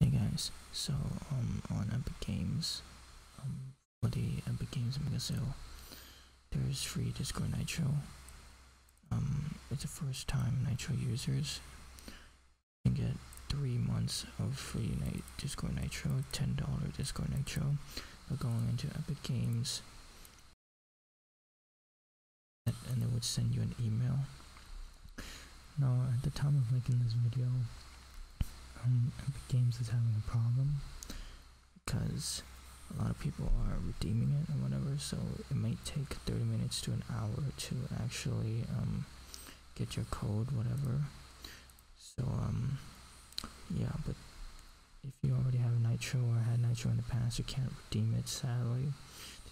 Hey guys, so um on Epic Games, um for the Epic Games Mega Sale, there's free Discord Nitro. Um, it's the first time Nitro users can get three months of free night Discord Nitro, ten dollar Discord Nitro, by going into Epic Games, and it would send you an email. Now, at the time of making this video, Epic Games is having a problem because a lot of people are redeeming it and whatever, so it might take 30 minutes to an hour to actually um, get your code, whatever. So, um, yeah, but if you already have a Nitro or had Nitro in the past, you can't redeem it, sadly.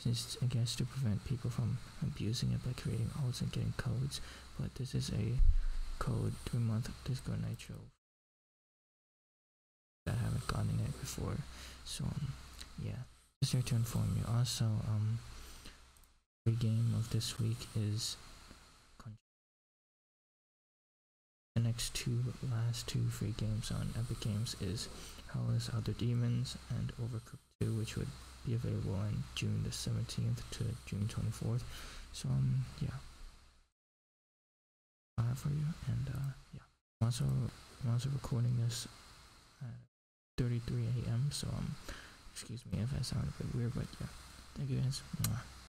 This is, I guess, to prevent people from abusing it by creating alts and getting codes, but this is a code, three month Discord Nitro that haven't gotten it before. So um, yeah, just here to inform you. Also, um, the game of this week is the next two last two free games on Epic Games is Hell is Other Demons and Overcooked 2, which would be available on June the 17th to June 24th. So um, yeah. I for you and uh, yeah. I'm also I'm also recording this at 33 a.m. So um, excuse me if I sound a bit weird, but yeah. Thank you guys. Mwah.